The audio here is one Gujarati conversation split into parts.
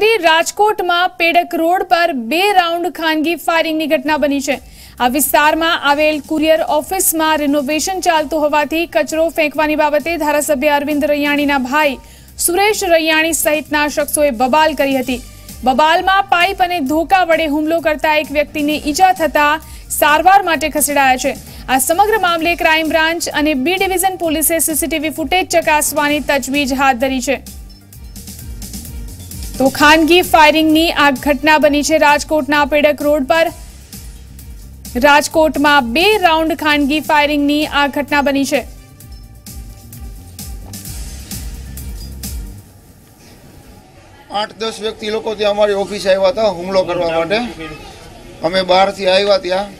રાજકોટમાં પેડક રોડ પર બે રાઉન્ડ ખાનગી ફાયરિંગની ઘટના બની છે. આ વિસ્તારમાં આવેલ કુરિયર ઓફિસમાં રિનોવેશન ચાલતું હોવાથી કચરો ફેંકવાની બાબતે ધારાસભ્ય અરવિંદ રૈયાણીના ભાઈ સુરેશ રૈયાણી સહિતના શખ્સોએ બબાલ કરી હતી. બબાલમાં પાઇપ અને ધોકા વડે હુમલો કરતા એક વ્યક્તિને ઈજા થતા સારવાર માટે ખસેડાયા છે. આ સમગ્ર મામલે ક્રાઇમ બ્રાન્ચ અને બી ડિવિઝન પોલીસે સીસીટીવી ફૂટેજ ચકાસવાની તજવીજ હાથ ધરી છે. તો ખાનગી ફાયરિંગની આ ઘટના બની છે રાજકોટના પેડક રોડ પર. રાજકોટમાં બે રાઉન્ડ ખાનગી ફાયરિંગની આ ઘટના બની છે. આઠ દસ વ્યક્તિ લોકો ત્યાં અમારી ઓફિસે આવ્યા હતા હુમલો કરવા માટે. અમે બહારથી આવ્યા ત્યાં.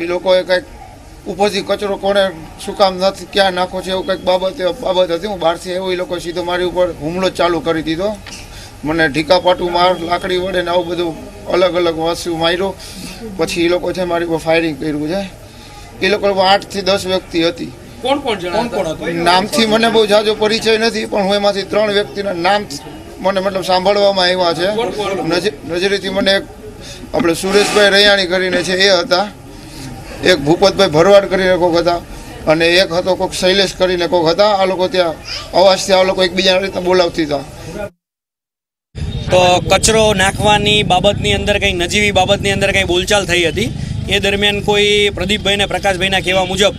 એ લોકોએ કંઈક ઉપરથી કચરો કોને શું કામ નથી, ક્યાં નાખો છે એવું કંઈક બાબતે બાબત હતી. હું બહારથી આવ્યો, એ લોકો સીધો મારી ઉપર હુમલો ચાલુ કરી દીધો. મને ઢીકા પાટું માર લાકડી વડે ને આવું બધું અલગ અલગ વસ્તુ માર્યો. પછી એ લોકો છે મારી ઉપર ફાયરિંગ કર્યું છે. એ લોકો આઠથી દસ વ્યક્તિ હતી. કોણ કોણ જણા કોણ કોણ હતું? નામથી મને બહુ જાજો પરિચય નથી પણ હું એમાંથી ત્રણ વ્યક્તિના નામ મને મતલબ સાંભળવામાં આવ્યા છે. નજ- નજરેથી મને એક આપણે સુરેશભાઈ રૈયાણી કરીને છે એ હતા. એક ભૂપતભાઈ ભરવાડ કરીને કોક હતા. અને એક હતો કોક શૈલેષ કરીને કોક હતા. આ લોકો ત્યાં અવાજથી આ લોકો એકબીજાને રીતે બોલાવતી હતા. તો કચરો નાખવાની બાબતની અંદર કંઈ નજીવી બાબતની અંદર કંઈ બોલચાલ થઈ હતી? એ દરમિયાન કોઈ પ્રદીપભાઈને પ્રકાશભાઈના કહેવા મુજબ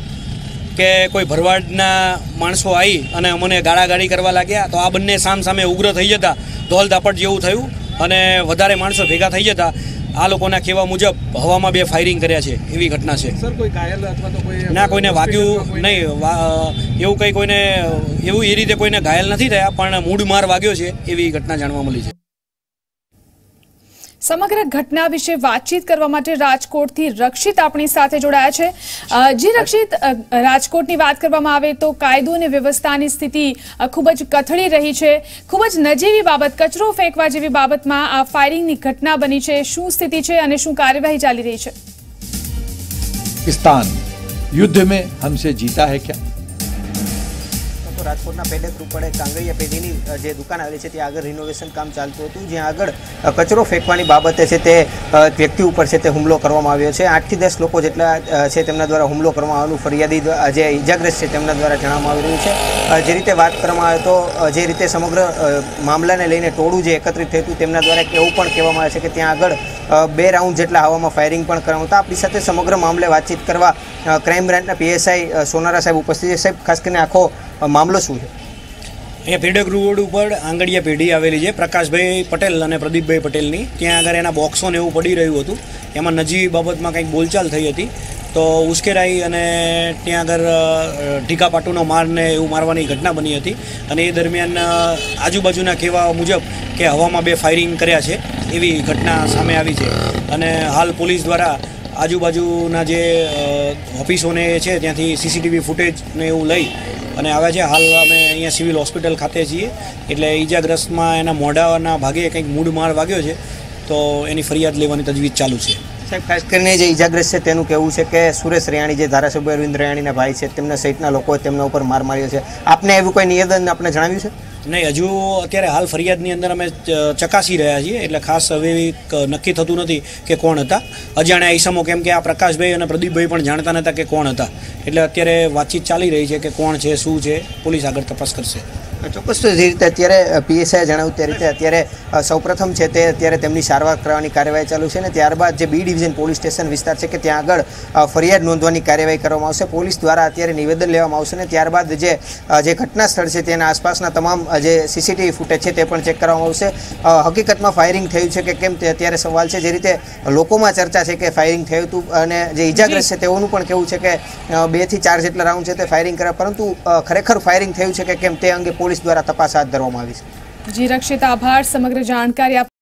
કે કોઈ ભરવાડના માણસો આવી અને અમને ગાળાગાળી કરવા લાગ્યા તો આ બંને સામ સામે ઉગ્ર થઈ જતા ધોલ ધાપટ જેવું થયું અને વધારે માણસો ભેગા થઈ જતા. આ લોકોના કહેવા મુજબ હવામાં બે ફાયરિંગ કર્યા છે એવી ઘટના છે. સર કોઈ ઘાયલ અથવા તો કોઈ ના કોઈને વાગ્યું નહીં. એવું કંઈ કોઈને એવું એ રીતે કોઈને ઘાયલ નથી થયા પણ મૂડ માર વાગ્યો છે એવી ઘટના જાણવા મળી છે. સમગ્ર ઘટના વિશે વાતચીત કરવા માટે રાજકોટથી રક્ષિત આપણી સાથે જોડાયા છે. જી રક્ષિત રાજકોટની વાત કરવામાં આવે તો કાયદો અને વ્યવસ્થાની સ્થિતિ ખૂબ જ કથળી રહી છે. ખૂબ જ નજીવી બાબત, કચરો ફેંકવા જેવી બાબતમાં આ ફાયરિંગની ઘટના બની છે. શું સ્થિતિ છે અને શું કાર્યવાહી ચાલી રહી છે? યુદ્ધ મેં હમસે જીતા હૈ ક્યા? રાજકોટના પેડક રૂપડે કાંગરિયા પેઢીની જે દુકાન આવેલી છે, ત્યાં આગળ રિનોવેશન કામ ચાલતું હતું. જ્યાં આગળ કચરો ફેંકવાની બાબતે છે તે વ્યક્તિ ઉપર છે તે હુમલો કરવામાં આવ્યો છે. આઠથી દસ લોકો જેટલા છે તેમના દ્વારા હુમલો કરવામાં આવેલું ફરિયાદી જે ઇજાગ્રસ્ત છે તેમના દ્વારા જણાવવામાં આવી રહ્યું છે. જે રીતે વાત કરવામાં આવે તો જે રીતે સમગ્ર મામલાને લઈને ટોળું જે એકત્રિત થયું હતું તેમના દ્વારા એવું પણ કહેવામાં આવે છે કે ત્યાં આગળ બે રાઉન્ડ જેટલા હવામાં ફાયરિંગ પણ કરવામાં હતા આપણી સાથે સમગ્ર મામલે વાતચીત કરવા ક્રાઇમ બ્રાન્ચના પીએસઆઈ સોનારા સાહેબ ઉપસ્થિત છે. સાહેબ, ખાસ કરીને આખો મામલો શું છે? અહીંયા પેડક રોડ ઉપર આંગડિયા પેઢી આવેલી છે. પ્રકાશભાઈ પટેલ અને પ્રદીપભાઈ પટેલની. ત્યાં આગળ એના બોક્સોને એવું પડી રહ્યું હતું. એમાં નજીવી બાબતમાં કંઈક બોલચાલ થઈ હતી. તો ઉશ્કેરાઈ અને ત્યાં આગળ ઢીકાપાટુનો ઢીકા પાટુનો માર એવું મારવાની ઘટના બની હતી. અને એ દરમિયાન આજુબાજુના કહેવા મુજબ કે હવામાં બે ફાયરિંગ કર્યા છે, એવી ઘટના સામે આવી છે. અને હાલ પોલીસ દ્વારા આજુબાજુના જે ઓફિસોને છે, ત્યાંથી સીસીટીવી ફૂટેજને એવું લઈ અને આવ્યા છે. હાલ અમે અહીંયા સિવિલ હોસ્પિટલ ખાતે છીએ. એટલે ઈજાગ્રસ્તમાં એના મોઢાના ભાગે કંઈક મૂડ માર વાગ્યો છે, તો એની ફરિયાદ લેવાની તજવીજ ચાલુ છે. સાહેબ, ખાસ કરીને જે ઇજાગ્રસ્ત છે તેનું કહેવું છે કે સુરેશ રૈયાણી, જે ધારાસભ્ય અરવિંદ રૈયાણીના ભાઈ છે, તેમના સહિતના લોકોએ તેમના ઉપર માર માર્યો છે. આપને એવું કોઈ નિવેદન આપણે જણાવ્યું છે? નહીં, હજુ અત્યારે હાલ ફરિયાદની અંદર અમે ચકાસી રહ્યા છીએ, એટલે ખાસ હવે નક્કી થતું નથી કે કોણ હતા. અજાણ્યા ઈસમો કેમ કે આ પ્રકાશભાઈ અને પ્રદીપભાઈ પણ જાણતા નહોતા કે કોણ હતા. એટલે અત્યારે વાતચીત ચાલી રહી છે કે કોણ છે, શું છે, પોલીસ આગળ તપાસ કરશે. ચોક્કસ તો જે રીતે અત્યારે પીએસઆઈ જણાવ્યું તે રીતે અત્યારે સૌપ્રથમ છે તે અત્યારે તેમની સારવાર કરવાની કાર્યવાહી ચાલુ છે અને ત્યારબાદ જે બી ડિવિઝન પોલીસ સ્ટેશન વિસ્તાર છે કે ત્યાં આગળ ફરિયાદ નોંધવાની કાર્યવાહી કરવામાં આવશે. પોલીસ દ્વારા અત્યારે નિવેદન લેવામાં આવશે અને ત્યારબાદ જે જે ઘટના સ્થળ છે તેના આસપાસના તમામ જે સીસીટીવી ફૂટેજ છે તે પણ ચેક કરવામાં આવશે. હકીકતમાં ફાયરિંગ થયું છે કે કેમ તે અત્યારે સવાલ છે. જે રીતે લોકોમાં ચર્ચા છે કે ફાયરિંગ થયું હતું અને જે ઇજાગ્રસ્ત છે તેઓનું પણ કહેવું છે કે બેથી ચાર જેટલા રાઉન્ડ છે તે ફાયરિંગ કર્યા. પરંતુ ખરેખર ફાયરિંગ થયું છે કે કેમ તે અંગે પોલીસ દ્વારા તપાસ હાથ ધરવામાં આવી છે. જી રક્ષિત આભાર. સમગ્ર જાણકારી